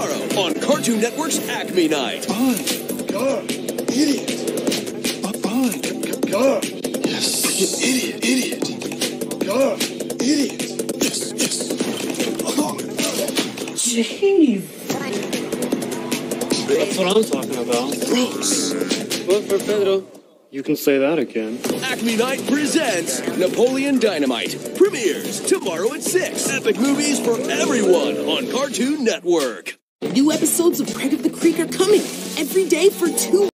tomorrow on Cartoon Network's Acme Night. Fine. God. Idiot. Fine. God. Yes. Idiot. Idiot. God. Idiot. Yes. Yes. Oh. Jeez. That's what I'm talking about. Gross. Vote for Pedro. You can say that again. Acme Night presents Napoleon Dynamite. Premieres tomorrow at 6. Epic movies for everyone on Cartoon Network. New episodes of Craig of the Creek are coming every day for two